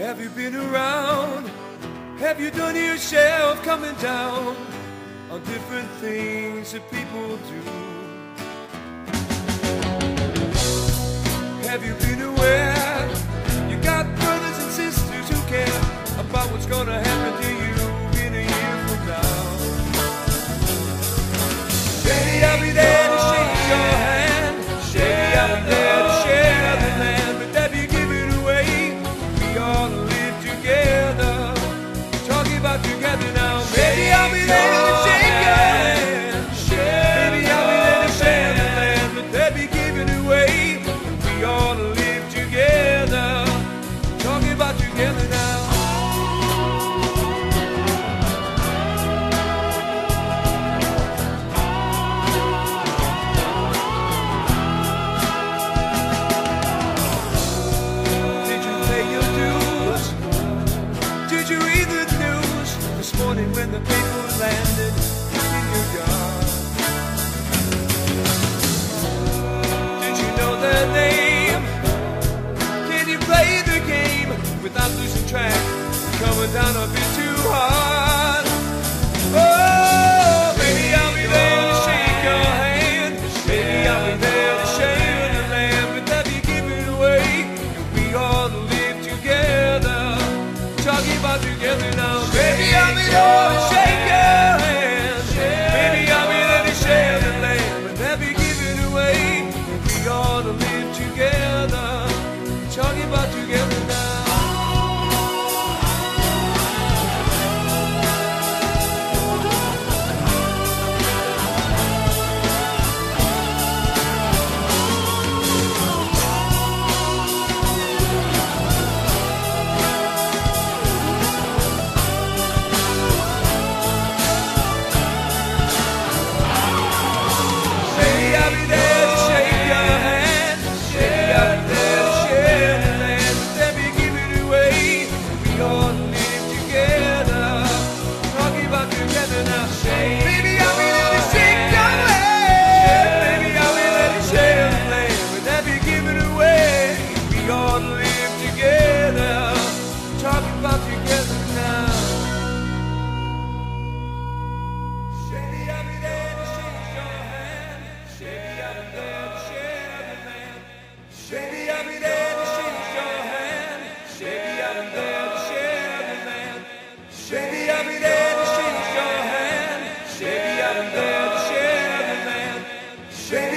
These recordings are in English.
Have you been around? Have you done your share of coming down on different things that people do? Have you been aware? You got brothers and sisters who care about what's gonna happen.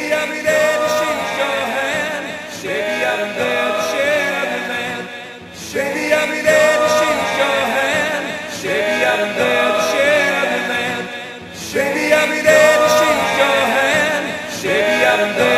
Maybe I'll there to shake your hand. Maybe I'll there to shake I'll there to shake your hand. I'll there to shake every man. Maybe I'll there to shake your hand. I'll there.